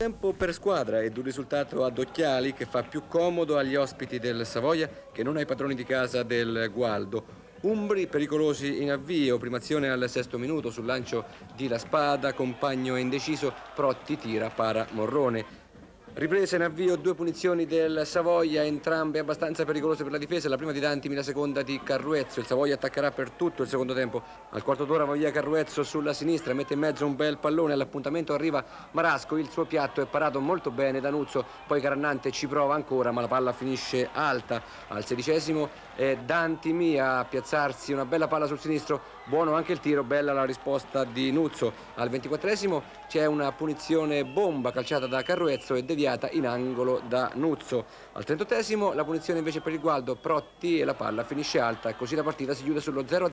Tempo per squadra ed un risultato ad occhiali che fa più comodo agli ospiti del Savoia che non ai padroni di casa del Gualdo. Umbri pericolosi in avvio, primazione al sesto minuto sul lancio di La Spada, compagno indeciso, Protti tira para Morrone. Ripresa in avvio due punizioni del Savoia, entrambe abbastanza pericolose per la difesa, la prima di Dantimi, la seconda di Carruezzo. Il Savoia attaccherà per tutto il secondo tempo. Al quarto d'ora va via Carruezzo sulla sinistra, mette in mezzo un bel pallone, all'appuntamento arriva Marasco, il suo piatto è parato molto bene da Nuzzo, poi Carannante ci prova ancora ma la palla finisce alta. Al sedicesimo è Dantimi a piazzarsi una bella palla sul sinistro, buono anche il tiro, bella la risposta di Nuzzo. Al ventiquattresimo c'è una punizione bomba calciata da Carruezzo e deviata deviata in angolo da Nuzzo. Al 38 la punizione invece per il Gualdo, Protti e la palla finisce alta così la partita si chiude sullo 0